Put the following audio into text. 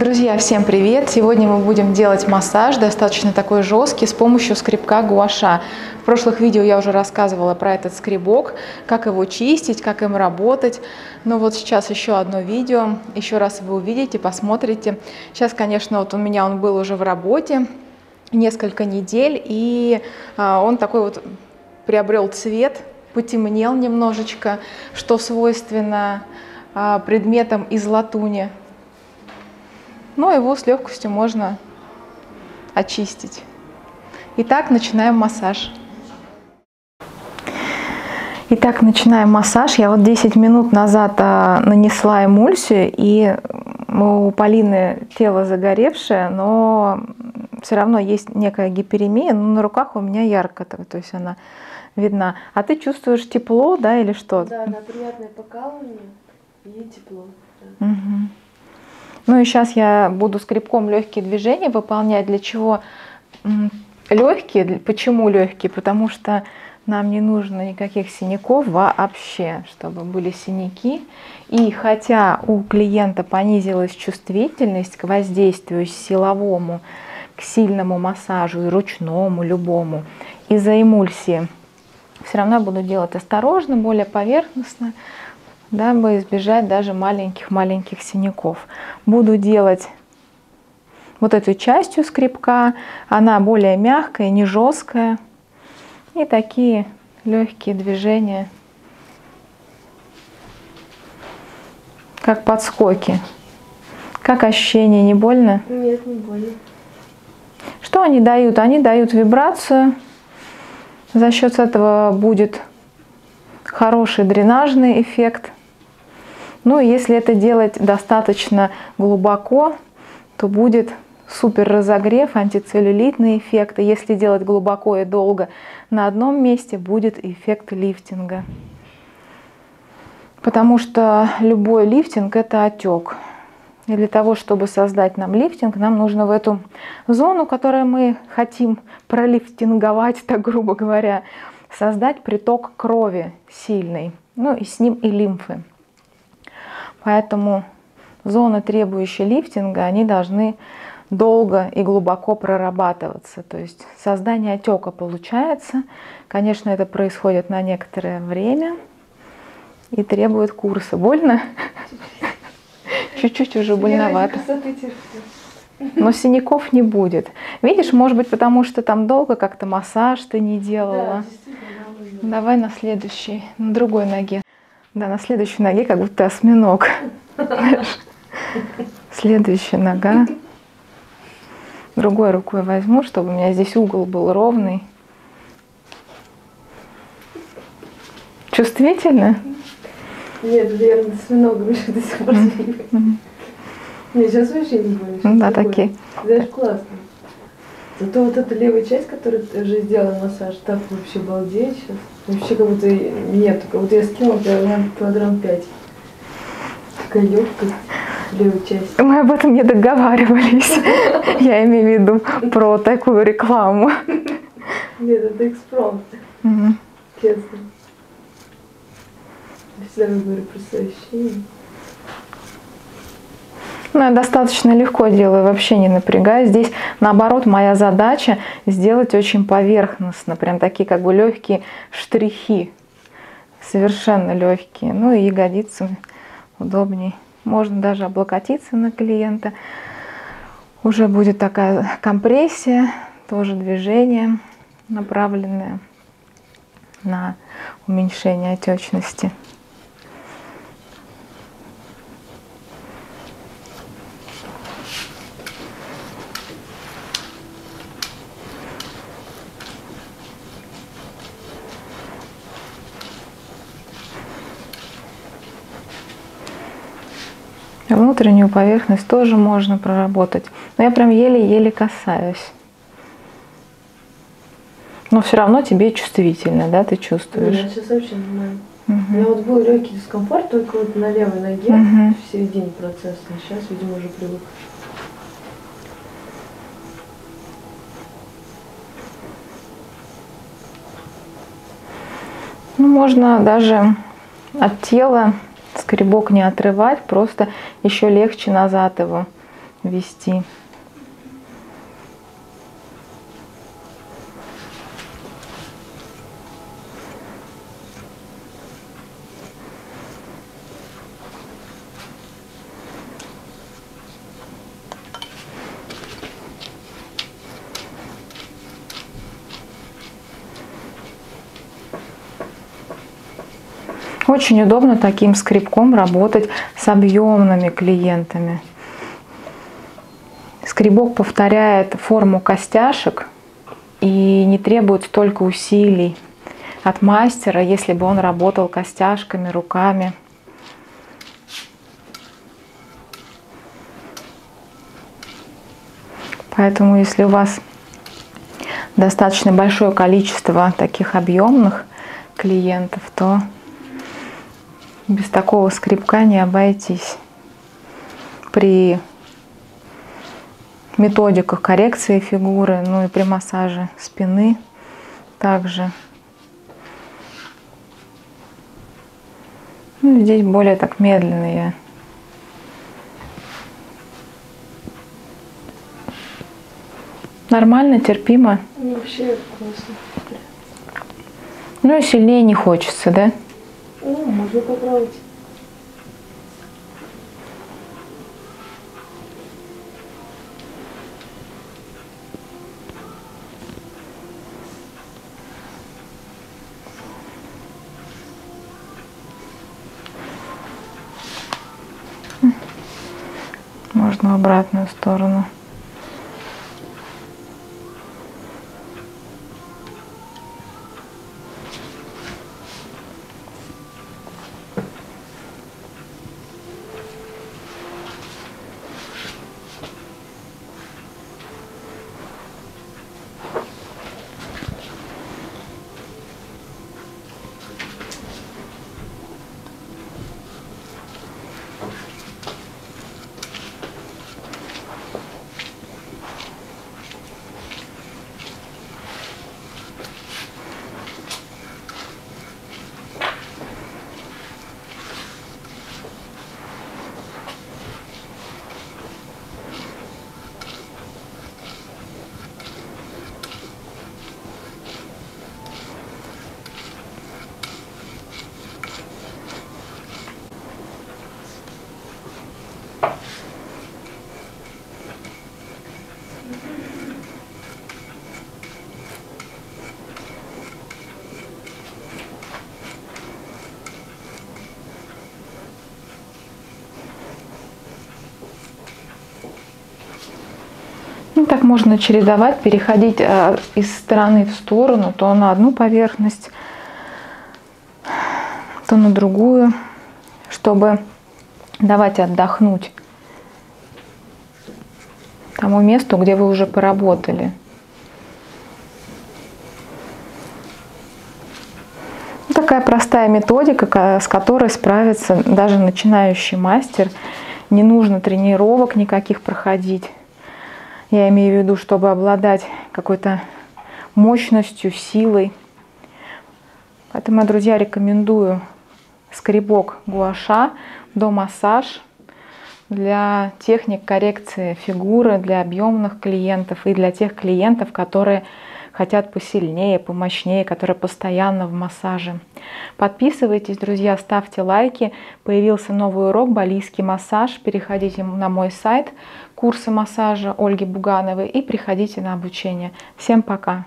Друзья, всем привет! Сегодня мы будем делать массаж, достаточно такой жесткий, с помощью скребка гуаша. В прошлых видео я уже рассказывала про этот скребок, как его чистить, как им работать. Но вот сейчас еще одно видео, еще раз вы увидите, посмотрите. Сейчас, конечно, вот у меня он был уже в работе несколько недель, и а, он такой вот приобрел цвет, потемнел немножечко, что свойственно а, предметам из латуни но его с легкостью можно очистить. Итак, начинаем массаж. Итак, начинаем массаж. Я вот 10 минут назад а, нанесла эмульсию, и у Полины тело загоревшее, но все равно есть некая гиперемия, но на руках у меня ярко, то есть она видна. А ты чувствуешь тепло, да, или что? Да, да, приятное покалывание и тепло. Да. Угу. Ну и сейчас я буду скребком легкие движения выполнять. Для чего легкие? Почему легкие? Потому что нам не нужно никаких синяков вообще, чтобы были синяки. И хотя у клиента понизилась чувствительность к воздействию силовому, к сильному массажу и ручному, любому, из-за эмульсии, все равно буду делать осторожно, более поверхностно, дабы избежать даже маленьких-маленьких синяков. Буду делать вот эту частью скребка. Она более мягкая, не жесткая. И такие легкие движения, как подскоки. Как ощущение, не больно? Нет, не больно. Что они дают? Они дают вибрацию. За счет этого будет хороший дренажный эффект. Ну, если это делать достаточно глубоко, то будет супер разогрев, антицеллюлитный эффект. И если делать глубоко и долго на одном месте, будет эффект лифтинга. Потому что любой лифтинг – это отек. И для того, чтобы создать нам лифтинг, нам нужно в эту зону, которую мы хотим пролифтинговать, так грубо говоря, создать приток крови сильный, ну и с ним и лимфы. Поэтому зоны, требующие лифтинга, они должны долго и глубоко прорабатываться. То есть создание отека получается. Конечно, это происходит на некоторое время и требует курса. Больно? Чуть-чуть уже больновато. Но синяков не будет. Видишь, может быть, потому что там долго как-то массаж ты не делала. Давай на следующей, на другой ноге. Да, на следующей ноге как будто осьминог. Следующая нога. Другой рукой возьму, чтобы у меня здесь угол был ровный. Чувствительно? Нет, над осьминогом еще до сих пор Нет, сейчас вообще не больно. Да, такие. Знаешь, классно. Зато вот эта левая часть, которую ты уже сделала массаж, так вообще балдеет сейчас. Вообще как будто нет, как будто я скинула килограмм, килограмм пять. Такая легкость левой части. Мы об этом не договаривались. Я имею в виду про такую рекламу. Нет, это экспромт. Честно. Я всегда говорю про свои ощущения. Ну, я достаточно легко делаю, вообще не напрягаюсь. Здесь, наоборот, моя задача сделать очень поверхностно, прям такие как бы легкие штрихи, совершенно легкие. Ну и ягодицы удобней. Можно даже облокотиться на клиента. Уже будет такая компрессия, тоже движение, направленное на уменьшение отечности. Внутреннюю поверхность тоже можно проработать. Но я прям еле-еле касаюсь. Но все равно тебе чувствительно, да, ты чувствуешь? Я сейчас вообще не знаю. Угу. У меня вот был легкий дискомфорт только вот на левой ноге угу. в середине процесса. Сейчас, видимо, уже привык. Ну, можно даже от тела скребок не отрывать, просто еще легче назад его ввести. Очень удобно таким скребком работать с объемными клиентами. Скребок повторяет форму костяшек и не требует столько усилий от мастера, если бы он работал костяшками, руками. Поэтому если у вас достаточно большое количество таких объемных клиентов, то без такого скребка не обойтись. При методиках коррекции фигуры, ну и при массаже спины также. Ну, здесь более так медленно я Нормально, терпимо. Вообще классно. Ну и сильнее не хочется, да? Ну, можно попробовать. Можно обратную сторону. Ну, так можно чередовать, переходить э, из стороны в сторону, то на одну поверхность, то на другую, чтобы давать отдохнуть тому месту, где вы уже поработали. Такая простая методика, с которой справится даже начинающий мастер. Не нужно тренировок никаких проходить. Я имею в виду, чтобы обладать какой-то мощностью, силой. Поэтому, друзья, рекомендую скребок гуаша до массаж для техник коррекции фигуры, для объемных клиентов и для тех клиентов, которые хотят посильнее, помощнее, которые постоянно в массаже. Подписывайтесь, друзья, ставьте лайки. Появился новый урок «Балийский массаж». Переходите на мой сайт курсы массажа Ольги Бугановой и приходите на обучение. Всем пока!